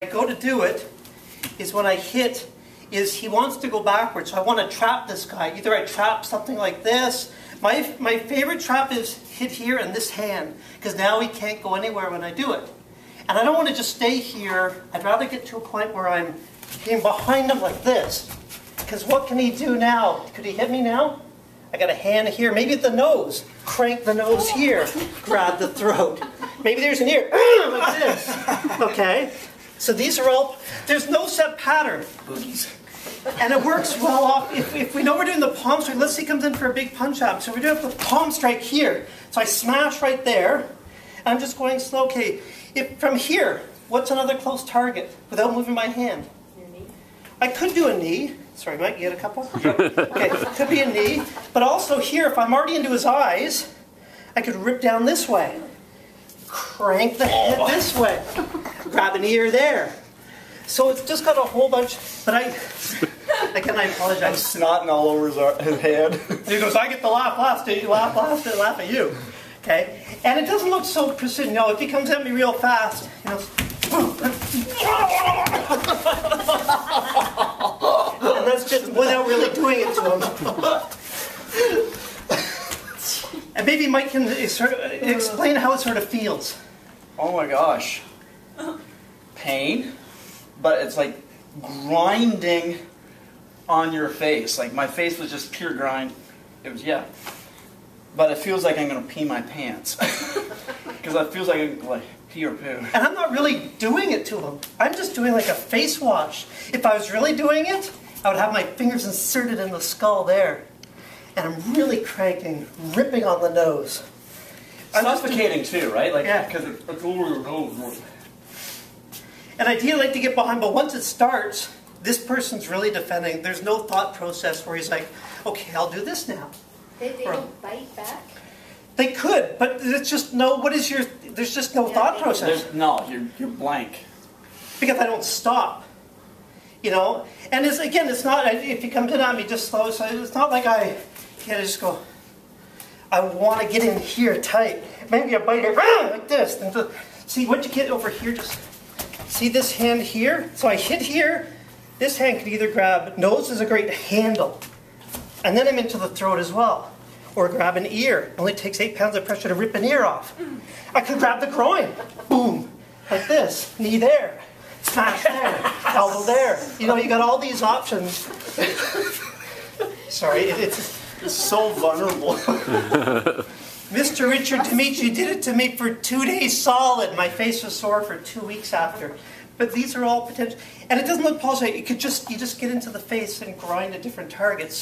I go to do it is when I hit is he wants to go backwards. So I want to trap this guy. Either I trap something like this. My, my favorite trap is hit here and this hand because now he can't go anywhere when I do it. And I don't want to just stay here. I'd rather get to a point where I'm getting behind him like this. Because what can he do now? Could he hit me now? I got a hand here, maybe at the nose. Crank the nose here. Grab the throat. Maybe there's an ear, like this. Okay? So these are all, there's no set pattern. Boogies. And it works well off, if, if we know we're doing the palm strike, let's see comes in for a big punch up. So we're doing the palm strike here. So I smash right there. And I'm just going slow. Okay, if from here, what's another close target without moving my hand? Your knee? I could do a knee. Sorry, Mike, you get a couple? Okay, could be a knee. But also here, if I'm already into his eyes, I could rip down this way. Crank the head this way. Grab an ear there. So it's just got a whole bunch, but I, again, I apologize. I'm snotting all over his, his head. He goes, I get the laugh last, you laugh last, I laugh at you. Okay? And it doesn't look so precision. No, if he comes at me real fast, you know, and that's just without really doing it to him. And maybe Mike can uh, sort of explain how it sort of feels. oh my gosh. Pain, but it's like grinding on your face. Like my face was just pure grind. It was, yeah. But it feels like I'm gonna pee my pants. Because it feels like I'm like pee or poo. And I'm not really doing it to him. I'm just doing like a face wash. If I was really doing it, I would have my fingers inserted in the skull there. And I'm really cranking, ripping on the nose. I'm Suffocating too, right? Like, Yeah. because it's, it's over your nose. And ideally, I like to get behind, but once it starts, this person's really defending. There's no thought process where he's like, okay, I'll do this now. They, they Right. don't bite back? They could, but it's just no, what is your, there's just no Yeah, thought process. There's, no, you're, you're blank. because I don't stop. You know, and it's again, it's not if he comes in on me just slow. So it's not like I can't just go. I want to get in here tight. Maybe I bite it "Ah," like this. And the- see what you get over here. Just see this hand here. So I hit here. This hand could either grab nose is a great handle, and then I'm into the throat as well, or grab an ear. It only takes eight pounds of pressure to rip an ear off. I could grab the groin. Boom, like this. Knee there. Smash there. Elbow there. You know, you got all these options. Sorry, it, it's It's so vulnerable. Mr. Richard Dimitri did it to me for two days solid. My face was sore for two weeks after. But these are all potential, and it doesn't look pulsating. You could just you just get into the face and grind at different targets.